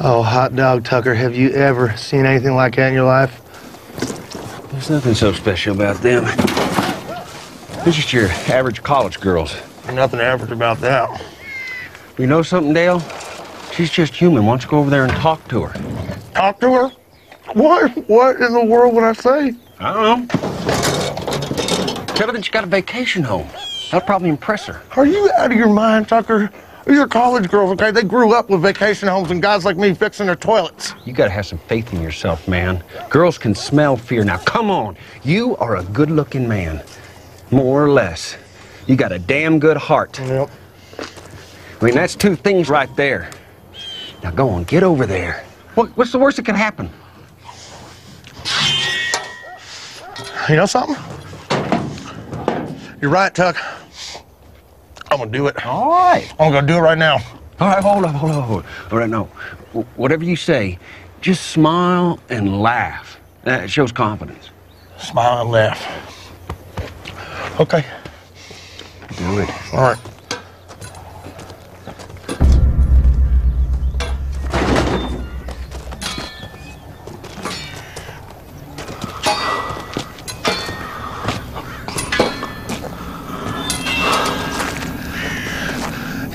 Oh, hot dog, Tucker. Have you ever seen anything like that in your life? There's nothing so special about them. They're just your average college girls. Nothing average about that. You know something, Dale? She's just human. Why don't you go over there and talk to her? Talk to her? What? What in the world would I say? I don't know. Tell her that you got a vacation home. That'll probably impress her. Are you out of your mind, Tucker? These are college girls, okay? They grew up with vacation homes and guys like me fixing their toilets. You gotta have some faith in yourself, man. Girls can smell fear. Now, come on. You are a good looking man. More or less. You got a damn good heart. Yep. I mean, that's two things right there. Now, go on, get over there. What, what's the worst that can happen? You know something? You're right, Tuck. I'm gonna do it. All right. I'm gonna do it right now. All right, hold up, hold up, hold up. All right, no. Whatever you say, just smile and laugh. That shows confidence. Smile and laugh. Okay. Do it. All right.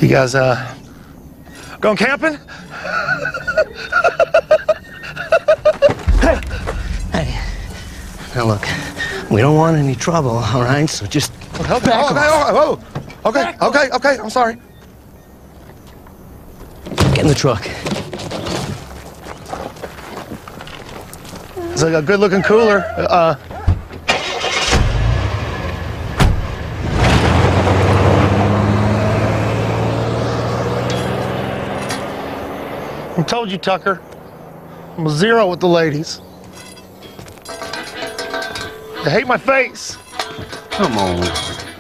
You guys, uh, going camping? Hey. hey. Now look, we don't want any trouble, all right? So just Okay, okay, oh, oh, okay, okay, okay, I'm sorry. get in the truck. It's like a good looking cooler. Uh, I told you, Tucker. I'm a zero with the ladies. They hate my face. Come on.